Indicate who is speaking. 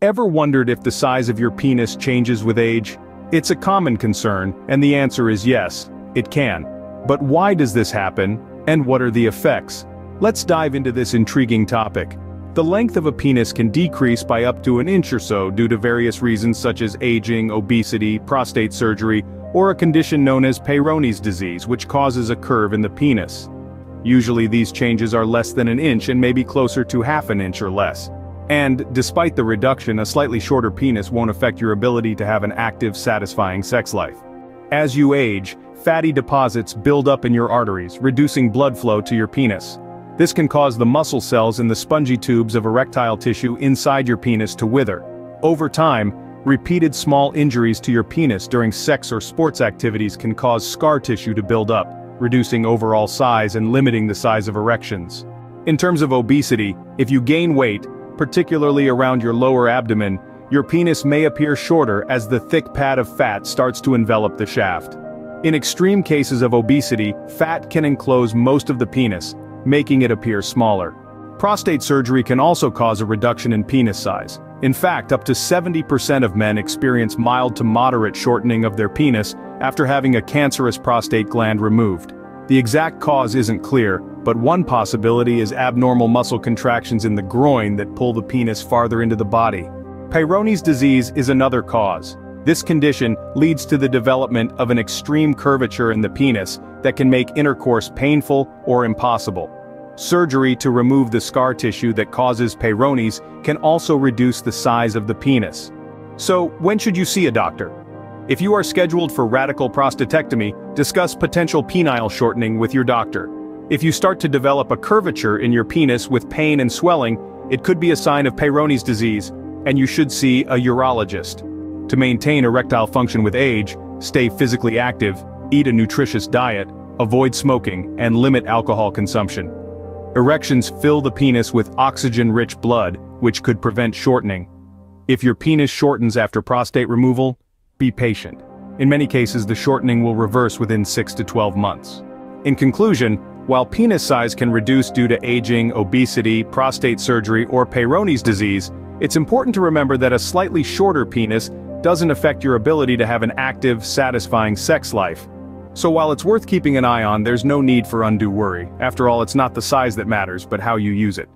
Speaker 1: Ever wondered if the size of your penis changes with age? It's a common concern, and the answer is yes, it can. But why does this happen, and what are the effects? Let's dive into this intriguing topic. The length of a penis can decrease by up to an inch or so due to various reasons such as aging, obesity, prostate surgery, or a condition known as Peyronie's disease which causes a curve in the penis. Usually these changes are less than an inch and may be closer to half an inch or less. And, despite the reduction a slightly shorter penis won't affect your ability to have an active satisfying sex life. As you age, fatty deposits build up in your arteries, reducing blood flow to your penis. This can cause the muscle cells in the spongy tubes of erectile tissue inside your penis to wither. Over time, repeated small injuries to your penis during sex or sports activities can cause scar tissue to build up, reducing overall size and limiting the size of erections. In terms of obesity, if you gain weight, particularly around your lower abdomen, your penis may appear shorter as the thick pad of fat starts to envelop the shaft. In extreme cases of obesity, fat can enclose most of the penis, making it appear smaller. Prostate surgery can also cause a reduction in penis size. In fact, up to 70% of men experience mild to moderate shortening of their penis after having a cancerous prostate gland removed. The exact cause isn't clear, but one possibility is abnormal muscle contractions in the groin that pull the penis farther into the body. Peyronie's disease is another cause. This condition leads to the development of an extreme curvature in the penis that can make intercourse painful or impossible. Surgery to remove the scar tissue that causes Peyronie's can also reduce the size of the penis. So, when should you see a doctor? If you are scheduled for radical prostatectomy, discuss potential penile shortening with your doctor. If you start to develop a curvature in your penis with pain and swelling, it could be a sign of Peyronie's disease, and you should see a urologist. To maintain erectile function with age, stay physically active, eat a nutritious diet, avoid smoking, and limit alcohol consumption. Erections fill the penis with oxygen-rich blood, which could prevent shortening. If your penis shortens after prostate removal, be patient. In many cases the shortening will reverse within 6 to 12 months. In conclusion, while penis size can reduce due to aging, obesity, prostate surgery, or Peyronie's disease, it's important to remember that a slightly shorter penis doesn't affect your ability to have an active, satisfying sex life. So while it's worth keeping an eye on, there's no need for undue worry. After all, it's not the size that matters, but how you use it.